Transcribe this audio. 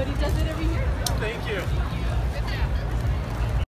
But He does it every year.